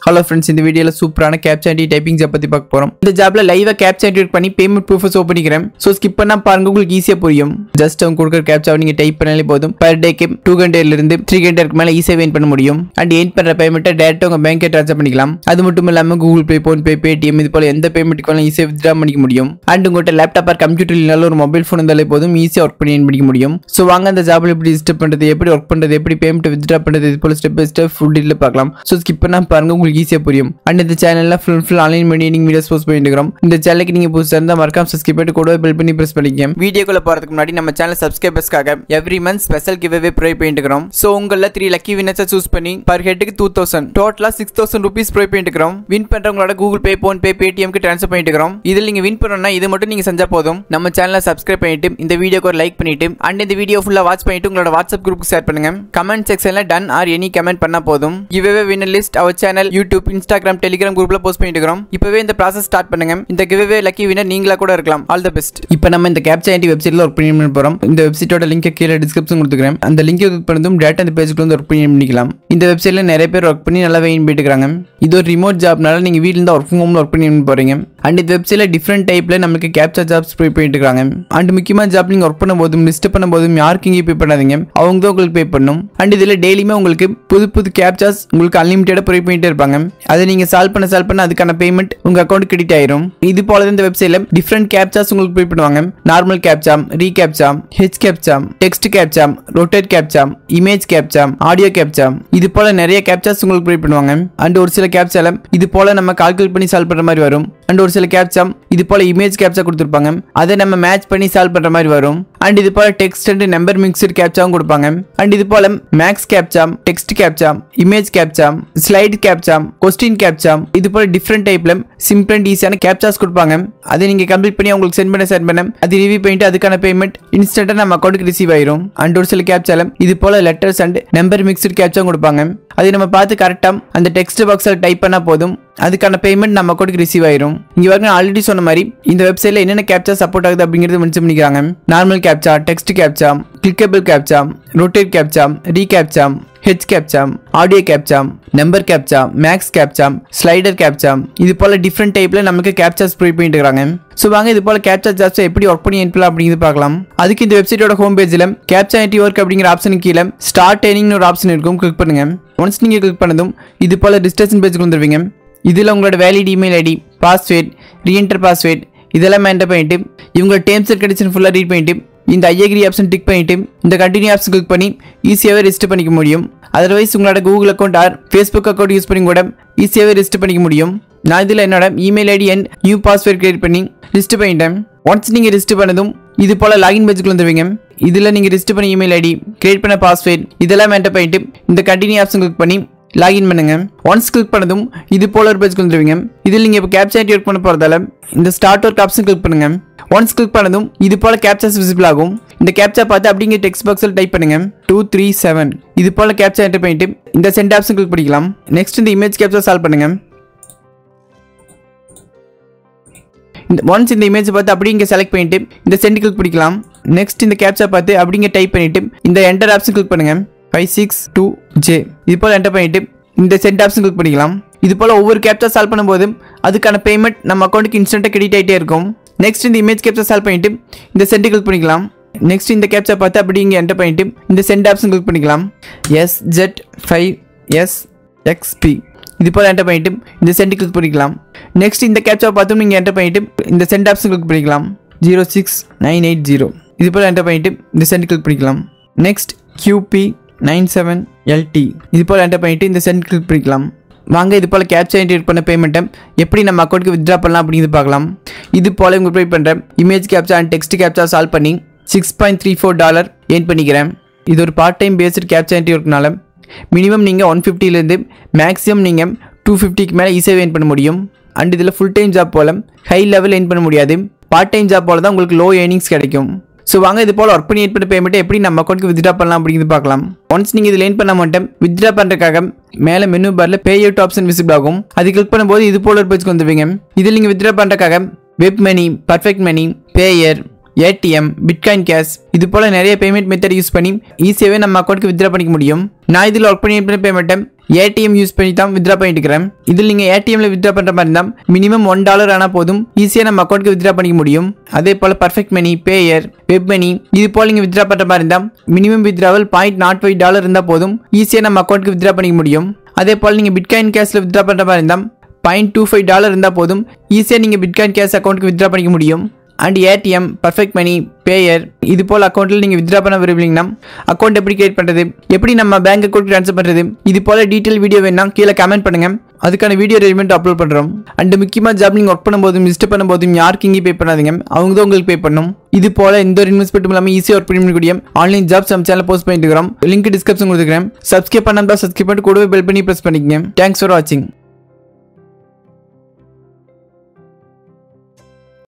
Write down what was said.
Hello friends இந்த வீடியோவில் சூப்பரான கேப்சா ஆண்டி டைப்பிங் ஜாப் பற்றி பார்க்க போகிறோம் இந்த ஜாப்ல லைவாக கேப்சா ஆண்டிவேட் பண்ணி பேமெண்ட் ப்ரூஃபஸ் ஓப்பன் பண்ணிக்கிறேன் ஸோ ஸ்கிப் பண்ணால் பாருங்க உங்களுக்கு ஈஸியாக புரியும். ஜஸ்ட் அவங்க கொடுக்குற கேப்சாவை நீங்கள் டைப் பண்ணாலே போதும். பர் டேக்கு டூ இருந்து த்ரீ ஹண்ட்ரட்க்கு மேலே ஈஸியாக ஏன் பண்ண முடியும். அண்ட் எயின் பண்ணுற பேமெண்ட்டை டேரெக்டாக உங்கள் பேங்க்கே ட்ரான்ஸ்ஃபர் பண்ணிக்கலாம். அது மட்டும் இல்லாமல் கூகுள் பே ஃபோன்பே பேடிஎம் இது போல எந்த பேமெண்ட்டுக்கு வேணாலும் ஈஸியாக வித்ரா பண்ணிக்க முடியும். அண்ட் உங்கள்கிட்ட லேப்டாப் ஆர் கம்ப்யூட்டர் இல்லைனாலும் ஒரு மொபைல் ஃபோன் இருந்தாலே போதும். ஈஸியாக ஒர்க் பண்ணி பண்ணிக்க முடியும். ஸோ வாங்க அந்த ஜாப்ல எப்படி ரிஜிஸ்டர் பண்ணுறது எப்படி ஒர்க் பண்ணுறது எப்படி பேமெண்ட் வித்ரா பண்ணுறது இது போல step by step full detail பார்க்கலாம். ஸோ ஸ்கிப் பண்ணால் பாருங்க உங்களுக்கு ஈஸியாக புரியும். அண்ட் இந்த சேனலில் full full online medium videos post பண்ணிட்டு இருக்கிறோம் இந்த சேனலுக்கு நீங்கள் புதுசாக இருந்தால் மறக்காம சப்ஸ்கிரைப் பண்ணிட்டு கூட பில் பண்ணி ப்ரெஸ் பண்ணிக்க வீடியோக்குள்ள போகிறதுக்கு முன்னாடி நம்ம channel சப்ஸ்கிரைபர்ஸ்க்காக every month special give away provide பண்ணிட்டு இருக்கிறோம் ஸோ உங்களில் த்ரீ லக்கி வினர்ஸை சூஸ் பண்ணி பர் ஹெட்டுக்கு டூ தௌசண்ட் டோட்டலாக சிக்ஸ் தௌசண்ட் ருபீஸ் ப்ரொவைட் பண்ணிட்டு இருக்கிறோம் வின் பண்ணுறவங்களோட கூகுள் பே ஃபோன் பே பேடிஎம்க்கு ட்ரான்ஸ்ஃபர் பண்ணிட்டு இருக்கிறோம் இதில் நீங்கள் வின் பண்ணணும்னா இது மட்டும் நீங்கள் செஞ்சால் போதும். நம்ம சேனலை சப்ஸ்கிரைப் பண்ணிட்டு இந்த வீடியோக்கு ஒரு லைக் பண்ணிட்டு அண்ட் இந்த வீடியோ ஃபுல்லாக வாட்ச் பண்ணிட்டு உங்களோட வாட்ஸ்அப் குரூப்புக்கு ஷேர் பண்ணுங்க. கமெண்ட் செக்ஷனில் டன் ஆர் எனி கமெண்ட் பண்ணால் போதும். Giveaway winner list our channel YouTube Instagram Telegram குரூப்ல போஸ்ட் பண்ணிட்டு இருக்கிறோம் இப்பவே இந்த ப்ராசஸ் ஸ்டார்ட் பண்ணுங்க. இந்த கிவ்வே லக்கி வினர் நீங்களா கூட இருக்கலாம். ஆல் த பெஸ்ட் இப்போ நம்ம இந்த கேப்சா ஐடி வெப்சைட்ல ஒர்க் பண்ணி போறோம். இந்த வெப்சைட்டோட லிங்க் கீழே டிஸ்கிரிப்ஷன் கொடுத்துக்கிறேன். அந்த லிங்க் கிளிக் பண்ணதும் டேட்டா அந்த பேஜுக்கு வந்து ஒர்க் பண்ணி பண்ணிக்கலாம். இந்த வெப்சைட்ல நிறைய பேர் ஒர்க் பண்ணி நல்லா வெயின் போயிட்டு இருக்காங்க இது ஒரு ரிமோட் ஜாப்னால நீங்க வீட்ல இருந்து ஒர்க் ஃப்ரம் ஹோம்ல ஒர்க் பண்ணி போறீங்க. அண்ட் இந்த வெப்சைட்ல டிஃப்ரெண்ட் டைப்ல நமக்கு கேப்சா ஜாப்ஸ் ப்ரே பண்ணிட்டு இருக்காங்க அண்ட் முக்கியமான ஜாப் நீங்க ஒர்க் பண்ணும்போதும் லிஸ்ட் பண்ணும்போதும் யாருக்கு இங்கே பே பண்ணாதீங்க. அவங்க தான் உங்களுக்கு பே பண்ணும். அண்ட் இதுல டெய்லியுமே உங்களுக்கு புது புது கேப்சாஸ் உங்களுக்கு அன்லிமிட்டடாக ப்ரே பண்ணிட்டே இருப்பாங்க. அதை நீங்க சால்வ் பண்ண சால்வ் பண்ண அதுக்கான பேமெண்ட் உங்க அக்கௌண்ட் கிரெடிட் ஆயிரும். இது போல இந்த வெப்சைட்ல டிஃப்ரெண்ட் கேப்சாஸ் உங்களுக்கு ப்ரே பண்ணுவாங்க. நார்மல் கேப்சாம் ரீ கேப்சாம் ஹெச் கேப்சாம் டெக்ஸ்ட் கேப்சாம் ரொட்டேட் கேப்சாம் இமேஜ் கேப்சாம் ஆடியோ கேப்சாம் இது போல நிறைய கேப்சாஸ் உங்களுக்கு ப்ரே பண்ணுவாங்க. அண்ட் ஒரு சில கேப்சால இது போல நம்ம கால்குலேட் பண்ணி சால்வ் பண்ற மாதிரி வரும். அண்ட் ஒரு சில கேப்சாம் இது போல இமேஜ் கேப்சா கொடுத்துருப்பாங்க. அதை நம்ம மேட்ச் பண்ணி சால்வ் பண்ற மாதிரி வரும். அண்ட் இது போல டெக்ஸ்ட் அண்ட் நம்பர் மிக்சட் கேப்சாவும் கொடுப்பாங்க. அண்ட் இது போல மேக்ஸ் கேப்சாம் டெக்ஸ்ட் கேப்சாம் இமேஜ் கேப்சாம் ஸ்லைட் கேப்சாம் கொஸ்டின் கேப்சாம் இது போல டிஃப்ரெண்ட் டைப்ல சிம்பிள் அண்ட் ஈஸியான கேப்சாஸ் கொடுப்பாங்க. அதை நீங்க கம்ப்ளீட் பண்ணி உங்களுக்கு சென்ட் பண்ண சென்ட் பண்ண அது ரிவ்யூ பண்ணிட்டு அதுக்கான பேமெண்ட் இன்ஸ்டன்டா நம்ம அக்கௌண்ட்டுக்கு ரிசீவ் ஆயிரும். அண்ட் ஒரு சில கேப்சால இது போல லெட்டர்ஸ் அண்ட் நம்பர் மிக்சட் கேப்சாவும் கொடுப்பாங்க. அதை நம்ம பார்த்து கரெக்டாக அந்த டெக்ஸ்ட் பாக்ஸில் டைப் பண்ணால் போதும். அதுக்கான பேமெண்ட் நம்ம அக்கௌண்ட்டுக்கு ரிசீவ் ஆயிரும். இங்கே வரைக்கும் ஆல்ரெடி சொன்ன மாதிரி இந்த வெப்சைட்டில் என்னென்ன கேப்சா சப்போர்ட் ஆகுது அப்படிங்கிறது மென்ஷன் பண்ணிக்கிறாங்க. Normal captcha text captcha clickable captcha rotate captcha ரீ கேப்சாம் ஹெச் கேப்சாம் ஆடியோ கேப்சாம் நம்பர் கேப்சா மேக்ஸ் கேப்சாம் ஸ்லைடர் கேப்சாம் இது போல டிஃப்ரெண்ட் டைப்ல நமக்கு கேப்சாஸ் ப்ரொவைட் பண்ணிட்டு இருக்காங்க ஸோ வாங்க இது போல கேப்சா ஜாப்ஸ் எப்படி ஒர்க் பண்ணி அனுப்பலாம் அப்படிங்கிறது பார்க்கலாம். அதுக்கு இந்த வெப்சைட்டோட ஹோம் பேஜில் கேப்சா ஐடி ஒர்க் அப்படிங்கிற ஆப்ஷனுக்கு கீழே ஸ்டார்ட் ட்ரைனிங்னு ஒரு ஆப்ஷன் இருக்கும். கிளிக் பண்ணுங்க. ஒன்ஸ் நீங்கள் கிளிக் பண்ணதும் இது போல ரிஜிஸ்ட்ரேஷன் பேஜுக்கு வந்துருவீங்க. இதில் உங்களோட valid email ID password reenter password இதெல்லாம் என்டர் பண்ணிட்டு இவங்க டேர்ம்ஸ் அண்ட் கண்டிஷன் ஃபுல்லாக ரீட் பண்ணிட்டு இந்த ஐஏகிரி ஆப்ஷன் டிக் பண்ணிட்டு இந்த கண்டினியூ ஆப்ஷன் கிளிக் பண்ணி ஈஸியாகவே ரெஜிஸ்டர் பண்ணிக்க முடியும். அதர்வைஸ் உங்களோட Google account or Facebook account use பண்ணி கூட ஈஸியாகவே ரெஜிஸ்டர் பண்ணிக்க முடியும். நான் இதில் என்னோட email ID and new password create பண்ணி ரிஜிஸ்டர் பண்ணிட்டேன். ஒன்ஸ் நீங்கள் ரெஜிஸ்டர் பண்ணதும் இது போல் லாகின் பேஜுக்கு வந்துருவீங்க. இதில் நீங்கள் ரெஜிஸ்டர் பண்ண இமெயில் ஐடி கிரியேட் பண்ண பாஸ்வேர்ட் இதெல்லாம் என்டர் பண்ணிட்டு இந்த கண்டினியூ ஆப்ஷன் கிளிக் பண்ணி லாகின் பண்ணுங்க. ஒன்ஸ் கிளிக் பண்ணதும் இது போல ஒரு பேஜ் வந்துடுவீங்க இதில் நீங்கள் இப்போ கேப்சா ஒர்க் பண்ண போகிறதால இந்த ஸ்டார்ட் ஒர்க் ஆப்ஷன் கிளிக் பண்ணுங்க. ஒன்ஸ் கிளிக் பண்ணதும் இது போல கேப்சாஸ் விசிபிள் ஆகும். இந்த கேப்சா பார்த்து அப்படிங்கிற டெக்ஸ்ட் பாக்ஸில் டைப் பண்ணுங்க. டூ த்ரீ செவன் இது போல கேப்சா என்டர் பண்ணிட்டு இந்த சென்ட் ஆப்ஷன் கிளிக் பண்ணிக்கலாம். நெக்ஸ்ட் இந்த இமேஜ் கேப்சா சால்வ் பண்ணுங்க. இந்த ஒன்ஸ் இந்த இமேஜ் பார்த்து அப்படி இங்கே செலக்ட் பண்ணிட்டு இந்த சென்ட் கிளிக் பிடிக்கலாம் நெக்ஸ்ட் இந்த கேப்சா பார்த்து அப்படிங்க டைப் பண்ணிட்டு இந்த என்டர் ஆப்ஷன் கிளிக் பண்ணுங்க. ஃபைவ் சிக்ஸ் டூ ஜே இது போல் என்டர் பண்ணிட்டு இந்த சென்ட் ஆப்ஷன் கிளிக் பண்ணிக்கலாம். இது போல் ஒவ்வொரு கேப்சா சால்வ் பண்ணும்போது அதுக்கான பேமெண்ட் நம்ம அக்கௌண்ட்டுக்கு இன்ஸ்டன்ட்டாக கிரெடிட் ஆகிட்டே இருக்கும். நெக்ஸ்ட் இந்த இமேஜ் கேப்சா சால்வ் பண்ணிட்டு இந்த சென்ட் கிளிக் பண்ணிக்கலாம். நெக்ஸ்ட் இந்த கேப்சா பார்த்து அப்படி இங்கே என்டர் பண்ணிட்டு இந்த சென்ட் ஆப்ஷன் கிளிக் பண்ணிக்கலாம். S Z five S X P இது போல் என்டர் பண்ணிட்டு இந்த சென்ட் கிளிக் பண்ணிக்கலாம். நெக்ஸ்ட் இந்த கேப்சா பார்த்தும் நீங்கள் என்டர் பண்ணிட்டு இந்த சென்ட் ஆப்ஷன் கிளிக் பண்ணிக்கலாம். Zero six nine eight zero இது போல் என்டர் பண்ணிட்டு இந்த சென்ட் கிளிக் பண்ணிக்கலாம். Next Q B nine seven L D இது போல் என்டர் பண்ணிவிட்டு இந்த சென்ட் கிளிக் பண்ணிக்கலாம் வாங்க இது போல் கேப்சர் என்டர் பண்ண பேமெண்ட்டை எப்படி நம்ம அக்கௌண்ட்டுக்கு வித்ட்ரா பண்ணலாம் அப்படிங்கிறது பார்க்கலாம். இது போல் உங்களுக்கு ப்ரொவைட் பண்ணுறேன் image captcha and text captcha solve பண்ணி six point three four dollar earn பண்ணிக்கிறேன். இது ஒரு part time based capture entry ஒர்க்னால minimum நீங்கள் ஒன் ஃபிஃப்டிலேருந்து மேக்ஸிமம் நீங்கள் டூ ஃபிஃப்டிக்கு மேலே ஈஸியாக ஏர்ன் பண்ண முடியும். அண்ட் இதில் ஃபுல் டைம் ஜாப் போல் ஹை லெவல் ஏர்ன் பண்ண முடியாது. பார்ட் டைம் ஜாப் போல் தான் உங்களுக்கு லோ ஏர்னிங்ஸ் கிடைக்கும். ஸோ வாங்க இது போல் ஒர்க் பண்ணி ஏன் பண்ண பேமெண்ட்டை எப்படி நம்ம அக்கௌண்ட்க்கு வித்ட்ரா பண்ணலாம் அப்படிங்கிறது பார்க்கலாம். ஒன்ஸ் நீங்கள் இதில் ஏன் பண்ண மாட்டேன் வித்ட்ரா பண்ணுறதுக்காக மேலே மெனு பாரில் பே அவுட் ஆப்ஷன் விசிபிள் ஆகும். அது கிளிக் பண்ணும்போது இது போல் ஒரு பேஜ்க்கு வந்துடுவீங்க இதில் நீங்கள் வித்ட்ரா பண்ணுறதுக்காக WebMoney Perfect Money Payeer ATM Bitcoin Cash இது போல நிறைய பேமெண்ட் மெத்தட் யூஸ் பண்ணி ஈஸியாகவே நம்ம அக்கௌண்ட்க்கு வித்ரா பண்ணிக்க முடியும். நான் இதில் ஒர்க் பண்ணி பேமெண்ட்டை ஏடிஎம் யூஸ் பண்ணி தான் வித்ரா பண்ணிட்டு இருக்கிறேன் இதில் நீங்கள் ஏடிஎம்ல வித்ரா பண்ணுற மாதிரி இருந்தால் மினிமம் ஒன் டாலர் ஆனால் போதும். ஈஸியாக நம்ம அக்கௌண்ட்க்கு வித்ரா பண்ணிக்க முடியும். அதே போல் பர்ஃபெக்ட் மணி பேயர் வெப் மணி இது போல் நீங்கள் வித்ரா பண்ணுற மாதிரி இருந்தால் minimum withdrawal point not five dollar இருந்தால் போதும் ஈஸியாக நம்ம அக்கௌண்ட்க்கு வித்ரா பண்ணிக்க முடியும். அதே போல் நீங்கள் பிட்காயின் கேஷில் வித்ரா பண்ணுற மாதிரி இருந்தால் பாயிண்ட் டூ ஃபைவ் டாலர் இருந்தால் போதும். ஈஸியாக நீங்கள் பிட்காயின் கேஷ் அக்கௌண்ட்டுக்கு வித்ரா பண்ணிக்க முடியும். And ATM Perfect Money Payeer இது போல் அக்கௌண்ட்டில் நீங்கள் வித்ரா பண்ண விரும்புறீங்கன்னா அக்கௌண்ட் எப்படி கிரியேட் பண்ணுறது எப்படி நம்ம பேங்க் அக்கௌண்ட் ட்ரான்ஸ்ஃபர் பண்ணுறது இது போல் டீட்டெயில் வீடியோ வேணா கீழே கமெண்ட் பண்ணுங்க. அதுக்கான வீடியோ ரெடிமெண்ட் அப்லோட் பண்ணுறோம் அண்ட் முக்கியமாக ஜாப் நீங்கள் ஒர்க் பண்ணும்போதும் மிஸ்ட் பண்ணும்போதும் யாருக்கு இங்கே பே பண்ணாதீங்க. அவங்க தான் உங்களுக்கு பே பண்ணும். இது போல எந்த ஒரு இன்வெஸ்ட்மெண்ட்டும் இல்லாமல் ஈஸியாக ஒர்க் பண்ணக்கூடிய ஆன்லைன் ஜாப்ஸ் நம்ம சேனல் போஸ்ட் பண்ணிட்டு இருக்கிறோம். லிங்க் டிஸ்கிரிப்ஷன் கொடுத்துக்கிறேன். சப்ஸ்கிரைப் பண்ணாமல் சப்ஸ்கிரைப் பண்ணிட்டு கூடவே பெல் பண்ணி ப்ரெஸ் பண்ணிக்கங்க. தேங்க்ஸ் ஃபார் வாட்சிங்